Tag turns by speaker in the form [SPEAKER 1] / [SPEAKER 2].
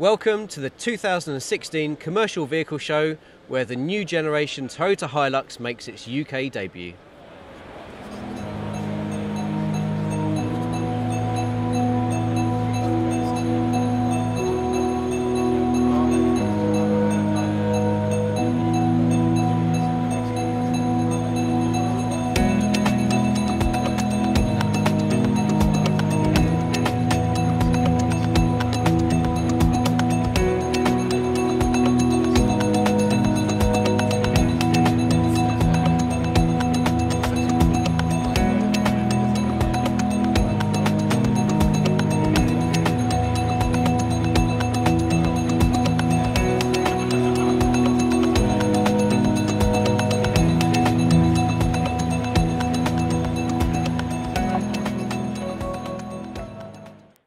[SPEAKER 1] Welcome to the 2016 Commercial Vehicle Show, where the new generation Toyota Hilux makes its UK debut.